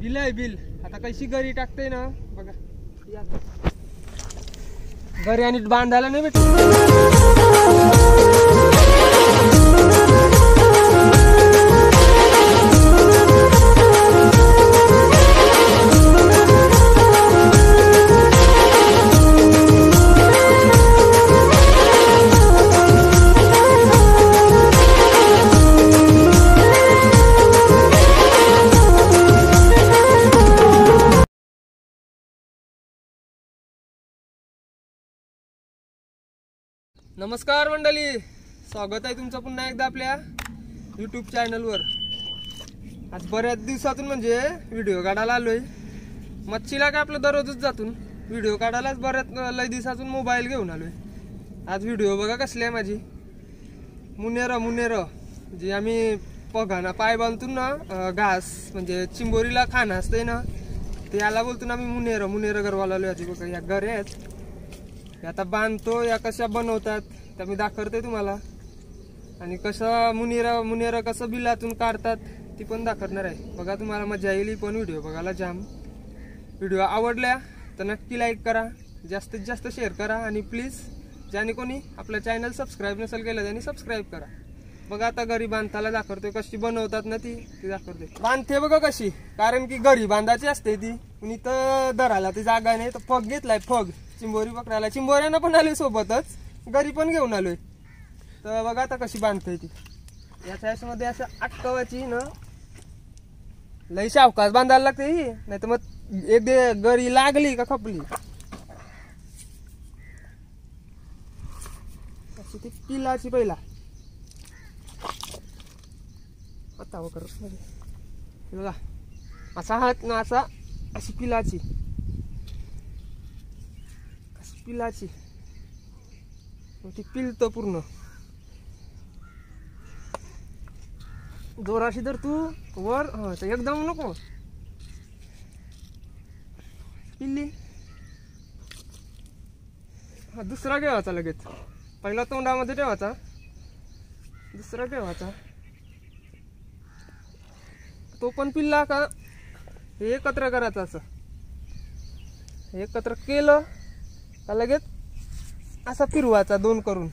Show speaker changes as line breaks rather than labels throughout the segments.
Bill आहे bill. आता कशी गरी टाकते ना बघा. या. गरी आणि बांधायला नाही भेटत. नमस्कार मंडळी. स्वागत आहे तुमचं पुन्हा एकदा आपल्या यूट्यूब चॅनलवर आज बऱ्याच दिवसातून म्हणजे व्हिडिओ काढायला आलोय. मच्छीला काय आपलं दररोजच जातून व्हिडिओ काढायलाच बऱ्याच लय दिवसातून मोबाईल घेऊन आलोय. आज व्हिडिओ बघा कसली आहे माझी. मुनेर मुनेर. जे आम्ही पघाना पाय बांधतो ना घास म्हणजे चिंबोरीला खाणं असतंय ना ते याला बोलतो ना आम्ही मुनेर मुनेर गरवाला आलो आधी बघा. या घरे आहेत. हे आता बांधतो या कशा बनवतात त्या मी दाखवते तुम्हाला. आणि कसं मुनिरा मुनिरा कसं बिलातून काढतात ती पण दाखवणार आहे. बघा तुम्हाला मजा येईल ही पण व्हिडिओ बघायला जाम. व्हिडिओ आवडल्या तर नक्की लाईक करा जास्तीत जास्त शेअर करा आणि प्लीज ज्याने कोणी आपलं चॅनल सबस्क्राईब नसेल केलं त्यांनी सबस्क्राईब करा. बघा आता घरी बांधताला दाखवतोय कशी बनवतात ना ती ती दाखवते बांधते बघा कशी कारण की घरी बांधायची असते ती पण इथं धराला ती जागा नाही तर फग घेतलाय फग. चिंबोरी पकडायला. चिंबोऱ्यानं पण आलोय सोबतच. घरी पण घेऊन आलोय. तर बघा आता कशी बांधते ती. याच्या याच्यामध्ये असं अटकवाची ना लई शावकाच बांधायला लागते ही. नाही तर मग एक दे गरी लागली का खपली. अशी ती पिलाची पहिला. आता बघा. असा हात ना असा अशी पिलाची. पिलाची. ती पिलतं पूर्ण. जोराशी तर तू. वर. हा तर एकदम नको. पिल्ली. हा दुसरा घ्यावाचा लगेच. पहिला तोंडामध्ये ठेवायचा. दुसरा ठेवायचा. तो पण पिल्ला का? हे एकत्र करायचा असं. एकत्र केलं. का लगेच? असा फिरवायचा दोन करून.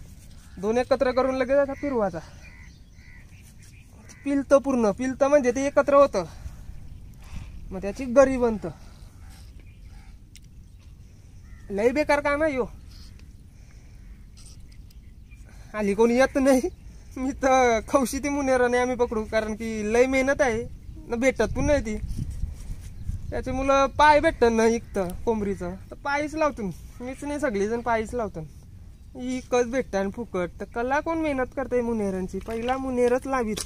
दोन एकत्र करून लगेच असा फिरवायचा. पिलतं पूर्ण. पिलतं म्हणजे ते एकत्र होतं. मग त्याची गरी बनतं. लय बेकार काम आहे यो. आली कोणी येत नाही. मी तर खवशी ती मुनेराने आम्ही पकडू. कारण की लय मेहनत आहे. न भेटत पण नाही ती. त्याचे मुलं पाय भेटत ना इकतं कोंबरीचं. तर पायच लावतो मी. मीच नाही सगळेजण पायीच लावतो इकच भेटतं आणि फुकट? तर कला कोण मेहनत करते मुनेरांची? पहिला मुनेरच लावीत.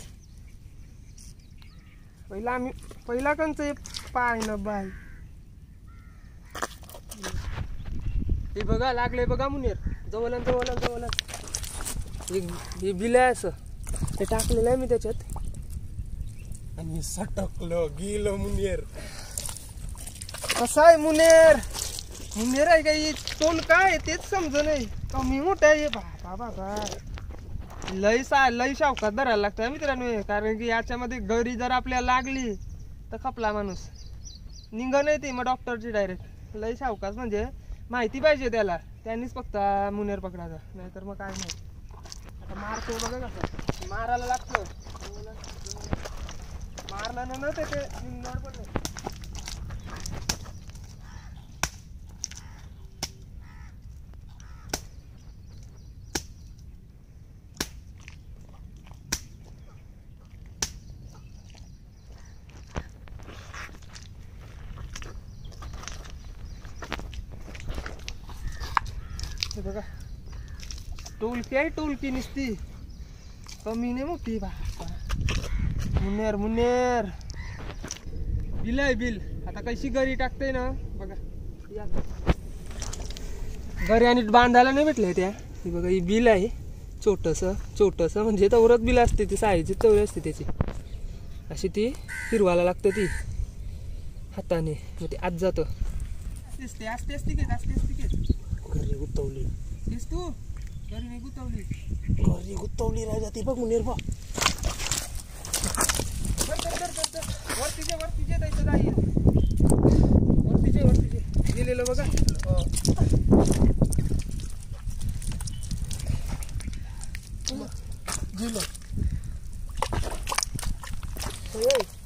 पहिला आम्ही पहिला कंच पाय न बाय. हे बघा लागले बघा मुनेर. जवळ जवळ जवळ हे बिल आहे असं. ते टाकलेलं आहे मी त्याच्यात. आणि सटकलं गेलं मुनेर. कसा आहे मुनेर? मुनेर आहे काही तोंड काय तेच समज नाही. कमी मोठं आहे बाबा बाबा. लई सा लई शावकात धरायला लागतं मित्रांनो हे. कारण की याच्यामध्ये घरी जर आपल्याला लागली तर खपला माणूस. निघ नाही ती मग डॉक्टरची डायरेक्ट लई सावकास म्हणजे माहिती पाहिजे त्याला. त्यांनीच फक्त मुनेर पकडायचा. नाहीतर मग काय नाही. आता मारतो बघा कसं. मारायला लागतं मारलं ना ते ते पण नाही. हे बघा. टोलकी आहे टोलकी निसती. कमी नाही मोठी बा. मुन्नेर मुन्नेर. बिल आहे बिल. आता कशी गरी टाकते ना बघा. गरी आणि बांधायला नाही भेटले त्या. ही बघा ही बिल आहे. छोटस छोटस. म्हणजे तवरत बिल असते ती साईची तवरी असते त्याची. अशी ती फिरवायला लागतं ती. हाताने. मग ते आत जातं. असते असते असते की असते असते
घरी गुतवली.
तेच तू घरी नाही गुतवली.
घरी गुतवली राजा ती बघ.
वरती जे वरती जे द्यायचं जाईल गेलेलं बघा.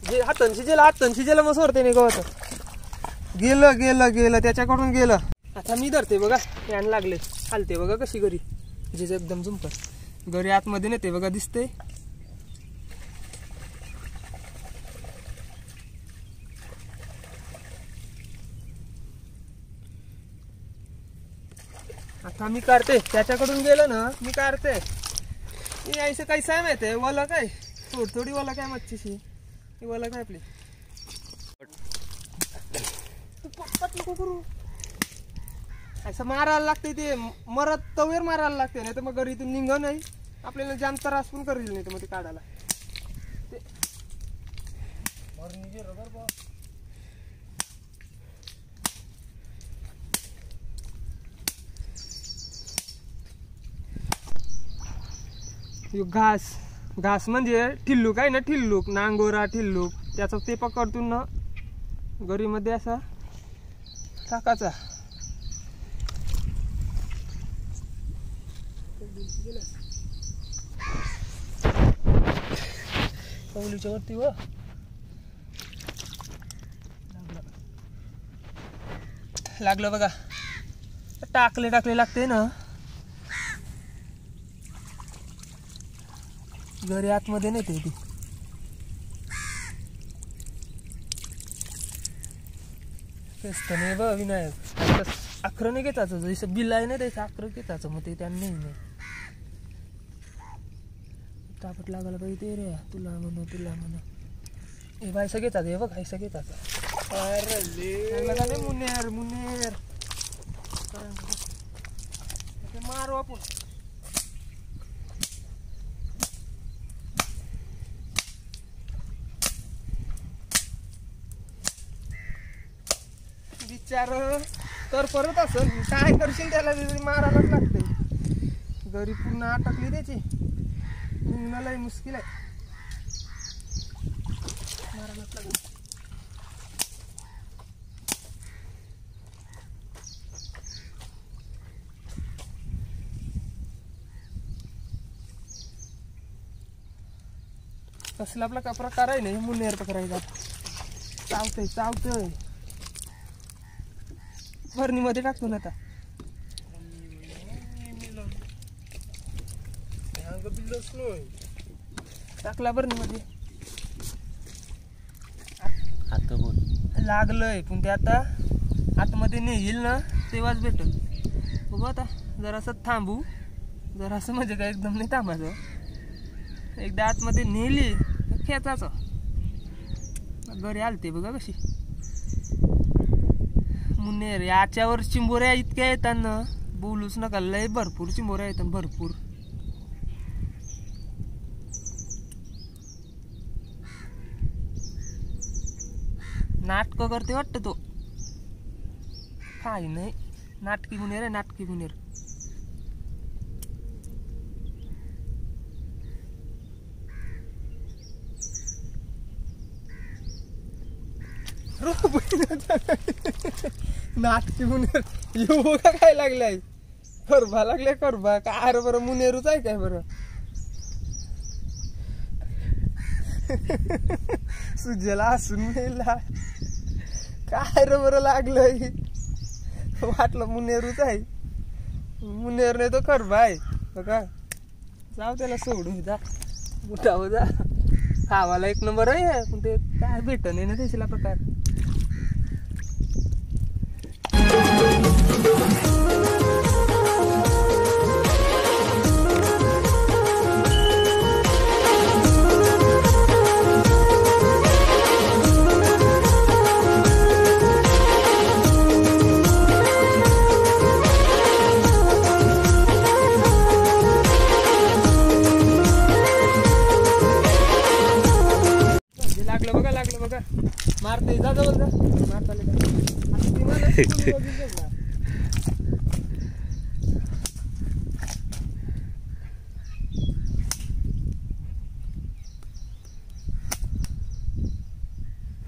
जे हातन शिजेल हातन शिजेल मग सोडते नाही गवत. गेलं गेलं गेलं. त्याच्याकडून गेलं. आता मी धरते बघा यान लागले. हालते बघा कशी घरी. जे एकदम झुंपर घरी आतमध्ये नेते बघा दिसते आता मी काढते. त्याच्याकडून गेलं ना मी काढते. मी ऐसे काही साय माहिती आहे? वाला काय? थोडी थोडी वाला काय मच्छीशी वला वाला काय आपली? करू. असं मारायला लागते ते. मरत तवेर मारायला लागते नाही तर मग घरी इथून निघ नाही. आपल्याला जाम त्रास पण करील नाही तर मग ते काढायला. ते घास. घास म्हणजे ठिल्लूक आहे ना ठिल्लूक. नांगोरा ठिल्लूक. त्याचा ते पकडतून ना गरीमध्ये असा टाकाचा
कवलीच्या वरती व.
लागलं बघा. टाकले टाकले लागते ना. घरी आतमध्ये नेते ती तेच तर नाही बघ विनायक. आता अखरं नाही घेताचं जसं बिल आहे ना त्याचं अखरं घेताचं मग ते त्यांनी नाही. तापट लागायला पाहिजे ते रे. तुला म्हण तुला म्हण. हे बायसा घेतात हे बघ हायसा घेतात
अरे
मुनेर मुनेर ते मारू आपण. विचार. तर परत असेल काय करशील त्याला? ते मारायलाच लागते घरी पूर्ण अटकली त्याची. निघणं मुश्किल आहे. कसला आपला का प्रकार नाही मुन्नेर पकडायला चावतंय चावतंय. भरणीमध्ये टाकतो ना आता. टाकला भरणीमध्ये
आता बोल.
लागलंय पण ते आता आतमध्ये नेईल ना तेव्हाच भेटल. बघू आता जरासं थांबू. जरासं म्हणजे काय एकदम नाही थांबायचं. एकदा आतमध्ये नेली तर खेचायचं. घरी आलते बघा कशी. मुन्नेर याच्यावर चिंबोऱ्या इतक्या येतात ना बोलूच नका लय भरपूर चिंबोऱ्या येतात भरपूर. नाटक करते वाटतं तो. काय नाही. नाटकी गुन्हे रे नाटकी गुन्हे नाटकी मुनेर येऊ का काय लागलाय? करबा लागलाय करबा. काय अरे बरं मुनेरूच आहे काय बरं? सुजेला हसून मेला काय रे बरं लागलंय? वाटलं मुनेरूच आहे. मुनेर नाही तो करबा आहे. बघा. जाऊ त्याला सोडू जा उठाव जा खावाला एक नंबर आहे. पण ते काय भेटत नाही ना त्याच्याला प्रकार? बघा मारते. जा जवळ मारता का? आता ती मला तुम्ही बघितलं का?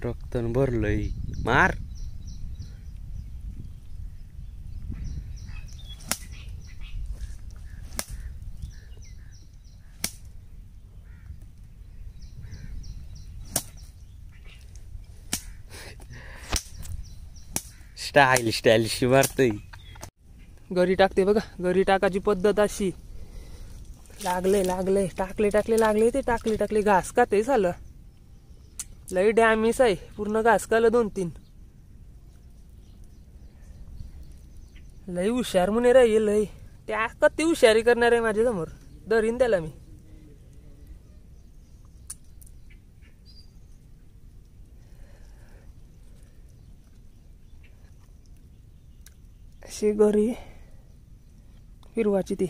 रक्तन भरलंय. मार.
स्टाईल स्टाईल मारतय
घरी टाकते बघा घरी टाकायची पद्धत अशी. लागले लागले टाकले टाकले लागले ते टाकले टाकले घास का ते झालं. लई डॅमेज आहे पूर्ण घास कालं दोन तीन. लई हुशार म्हणे रे लई त्या ते हुशारी करणार आहे माझ्यासमोर धरीन त्याला मी. अशी घरी फिरवाची ती.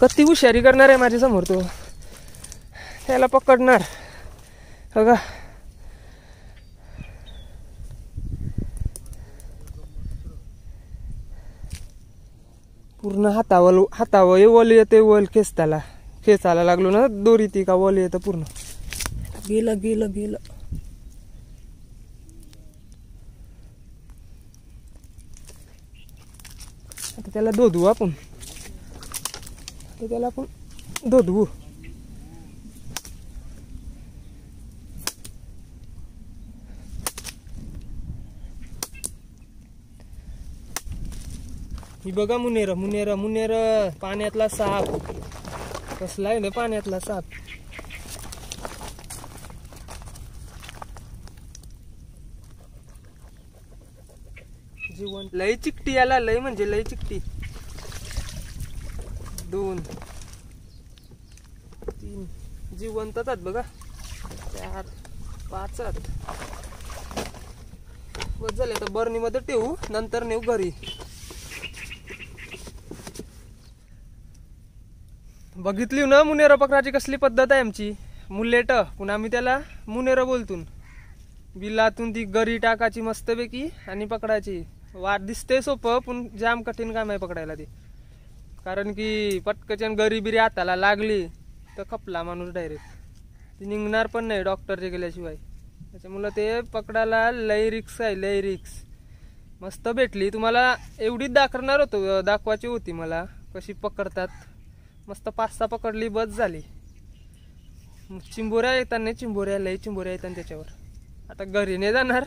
कत्ती हुशारी करणार आहे माझ्यासमोर तो. त्याला पकडणार. हो बघा पूर्ण हातावर हातावर वल येते वल खेचताला. खेचायला लागलो ना दोरी ती का वल येतं पूर्ण. गेलं गेलं गेलं. आता त्याला धोधू आपण. आता त्याला आपण धोधवू ही बघा मुनेर मुनेर मुनेर पाण्यातला साप. कसला आहे ना पाण्यातला साप? जीवन लय चिकटी याला लय म्हणजे लय चिकटी. दोन. तीन. जिवंतच आहेत बघा. चार. पाच आहेत. बस झाले तर बर्नीमध्ये ठेवू नंतर नेऊ घरी. बघितली ना मुनेरो पकडायची कसली पद्धत आहे आमची? मुलेट पुन्हा आम्ही त्याला मुनेरं बोलतून. बिलातून ती गरी टाकायची मस्तपैकी आणि पकडायची. वाट दिसते सोपं पण जाम कठीण काम आहे पकडायला ते. कारण की पटकचन गरी बिरी हाताला लागली तर खपला माणूस डायरेक्ट ती निघणार पण नाही डॉक्टरचे गेल्याशिवाय. त्याच्यामुळं ते पकडायला लय रिक्स आहे लय रिक्स मस्त भेटली. तुम्हाला एवढीच दाखवणार होतो दाखवायची होती मला कशी पकडतात. मस्त पाच सहा पकडली बस झाली. चिंबोऱ्या येताना चिंबोऱ्या लय चिंबोऱ्या येतात त्याच्यावर. आता घरी नाही जाणार.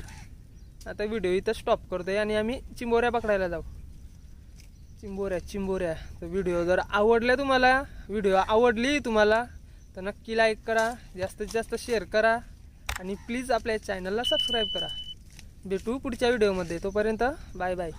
आता व्हिडिओ इथं स्टॉप करतोय आणि आम्ही चिंबोऱ्या पकडायला जाऊ. चिंबोऱ्या चिंबोऱ्या. तर व्हिडिओ जर आवडल्या तुम्हाला व्हिडिओ आवडली तुम्हाला तर नक्की लाईक करा जास्तीत जास्त शेअर करा आणि प्लीज आपल्या चॅनलला सबस्क्राईब करा. भेटू पुढच्या व्हिडिओमध्ये तोपर्यंत बाय बाय